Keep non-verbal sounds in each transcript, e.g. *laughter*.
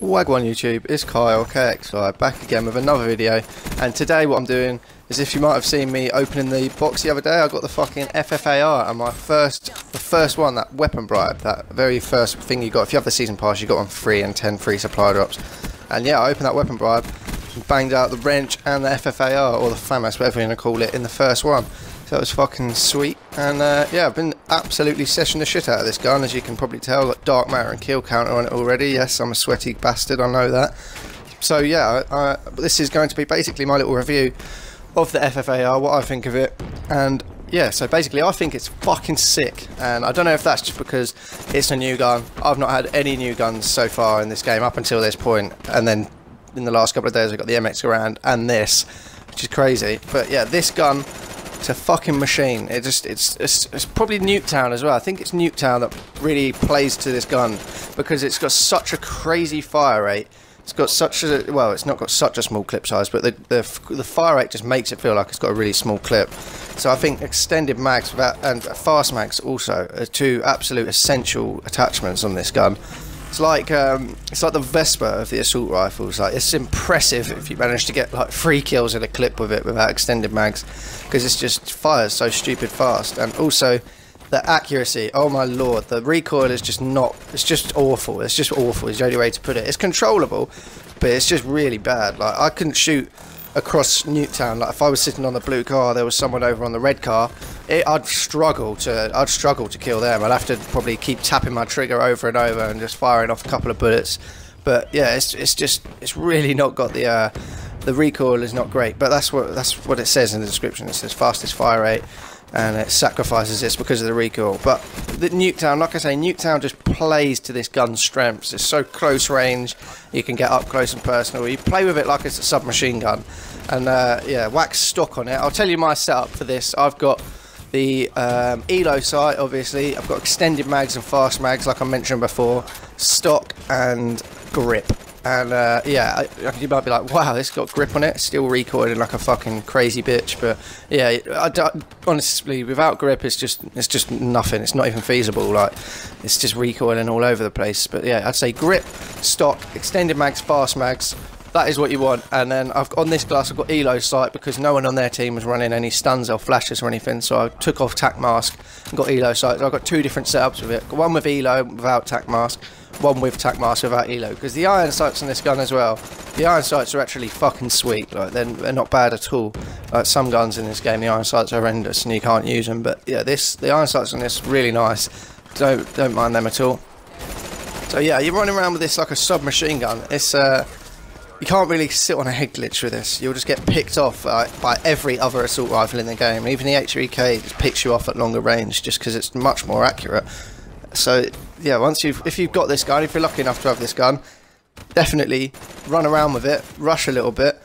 Wagwan YouTube, it's Kyle KXI back again with another video. And today what I'm doing is if you might have seen me opening the box the other day I got the fucking FFAR and my first the first one that weapon bribe that very first thing you got. If you have the season pass you got on free and 10 free supply drops. And yeah I opened that weapon bribe banged out the wrench and the FFAR or the FAMAS whatever you're going to call it in the first one so it was fucking sweet. And uh, yeah, I've been absolutely seshing the shit out of this gun, as you can probably tell. Got dark matter and kill counter on it already. Yes, I'm a sweaty bastard, I know that. So yeah, this is going to be basically my little review of the FFAR, what I think of it. And yeah, so basically I think it's fucking sick. And I don't know if that's just because it's a new gun. I've not had any new guns so far in this game up until this point. And then in the last couple of days I got the MX Garand and this, which is crazy. But yeah, this gun it's a fucking machine. It just it's, it's it's probably Nuketown as well. I think it's Nuketown that really plays to this gun because it's got such a crazy fire rate. It's got such a well, it's not got such a small clip size, but the the, the fire rate just makes it feel like it's got a really small clip. So I think extended mags and fast mags also are two absolute essential attachments on this gun. It's like um, it's like the Vesper of the assault rifles. Like it's impressive if you manage to get like three kills in a clip with it without extended mags, because it's just fires so stupid fast. And also the accuracy. Oh my lord, the recoil is just not. It's just awful. It's just awful. Is the only way to put it. It's controllable, but it's just really bad. Like I couldn't shoot across Nuketown. Like if I was sitting on the blue car, there was someone over on the red car. It, I'd struggle to I'd struggle to kill them. I'd have to probably keep tapping my trigger over and over and just firing off a couple of bullets. But yeah, it's it's just it's really not got the uh, the recoil is not great. But that's what that's what it says in the description. It says fastest fire rate and it sacrifices this because of the recoil. But the Nuketown, like I say, Nuketown just plays to this gun's strengths. It's so close range, you can get up close and personal. You play with it like it's a submachine gun, and uh, yeah, wax stock on it. I'll tell you my setup for this. I've got the um, Elo sight, obviously. I've got extended mags and fast mags, like I mentioned before, stock and grip. And uh, yeah, you might be like, wow, this got grip on it. Still recoiling like a fucking crazy bitch. But yeah, I, honestly, without grip, it's just it's just nothing. It's not even feasible. Like it's just recoiling all over the place. But yeah, I'd say grip, stock, extended mags, fast mags. That is what you want. And then I've on this glass, I've got Elo sight because no one on their team was running any stuns or flashes or anything. So I took off tac mask and got Elo sight. So I've got two different setups with it. One with Elo without tac mask one with tac mask without elo because the iron sights on this gun as well the iron sights are actually fucking sweet like they're, they're not bad at all like some guns in this game the iron sights are horrendous and you can't use them but yeah this the iron sights on this really nice don't don't mind them at all so yeah you're running around with this like a submachine gun it's uh you can't really sit on a head glitch with this. You'll just get picked off uh, by every other assault rifle in the game. Even the HVK just picks you off at longer range just because it's much more accurate. So yeah, once you've if you've got this gun, if you're lucky enough to have this gun, definitely run around with it, rush a little bit.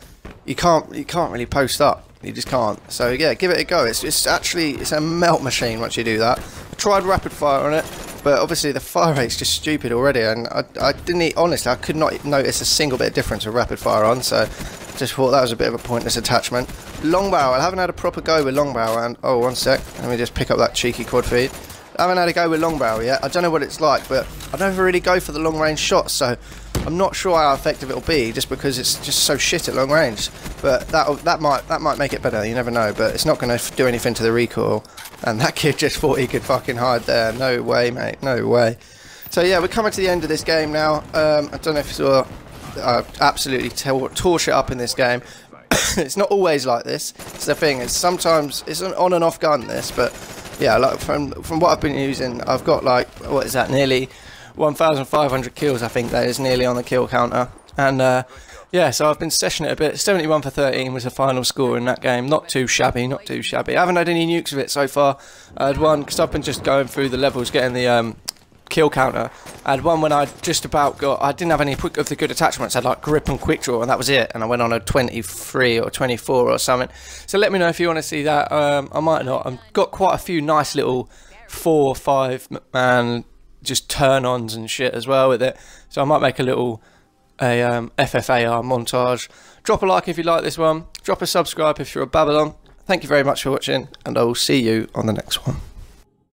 You can't you can't really post up. You just can't. So yeah, give it a go. It's it's actually it's a melt machine once you do that. I tried rapid fire on it, but obviously the fire rate's just stupid already, and I, I didn't honestly I could not notice a single bit of difference with rapid fire on. So just thought that was a bit of a pointless attachment. Long barrel. I haven't had a proper go with long barrel, and oh one sec, let me just pick up that cheeky quad feed. I haven't had a go with long barrel yet. I don't know what it's like, but I never really go for the long range shots, so I'm not sure how effective it'll be, just because it's just so shit at long range. But that that might that might make it better. You never know, but it's not going to do anything to the recoil. And that *laughs* kid just thought he could fucking hide there. No way, mate. No way. So yeah, we're coming to the end of this game now. Um, I don't know if you saw. I absolutely tore shit up in this game. *coughs* it's not always like this. It's the thing. It's sometimes it's an on and off gun. This, but yeah, like from from what I've been using, I've got like what is that? Nearly 1,500 kills. I think that is nearly on the kill counter, and. Uh, yeah, so I've been sessioning it a bit. 71 for 13 was the final score in that game. Not too shabby, not too shabby. I haven't had any nukes of it so far. I had one because I've been just going through the levels, getting the um, kill counter. I had one when I just about got, I didn't have any of the good attachments. I had like grip and quick draw, and that was it. And I went on a 23 or 24 or something. So let me know if you want to see that. Um, I might not. I've got quite a few nice little four or five man just turn ons and shit as well with it. So I might make a little a um, FFAR montage. Drop a like if you like this one. Drop a subscribe if you're a Babylon. Thank you very much for watching, and I will see you on the next one.